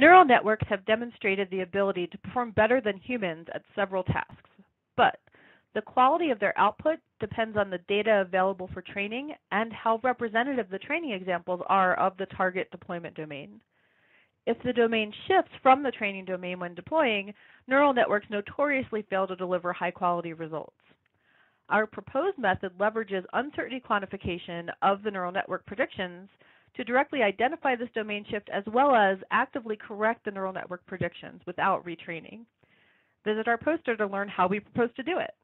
Neural networks have demonstrated the ability to perform better than humans at several tasks, but the quality of their output depends on the data available for training and how representative the training examples are of the target deployment domain. If the domain shifts from the training domain when deploying, neural networks notoriously fail to deliver high quality results. Our proposed method leverages uncertainty quantification of the neural network predictions to directly identify this domain shift as well as actively correct the neural network predictions without retraining. Visit our poster to learn how we propose to do it.